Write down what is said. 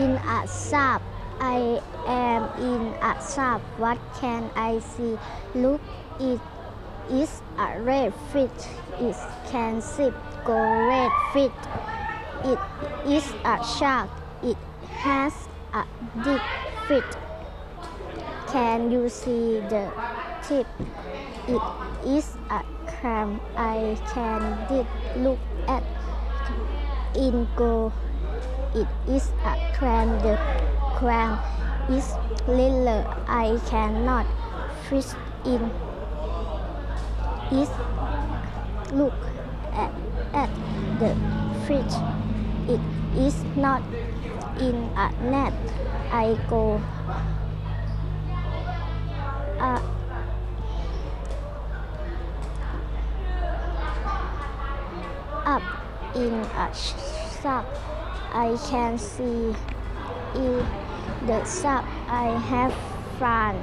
in a shop. I am in a shop. What can I see? Look, it is a red fish. It can sip go red fish. It is a shark. It has a deep fish. Can you see the tip? It is a clam. I can did look at Ingo. It is a clam. The clam is little. I cannot fish in. It look at, at the fridge. It is not in a net. I go uh, up in a shop. I can see in the shop I have fun.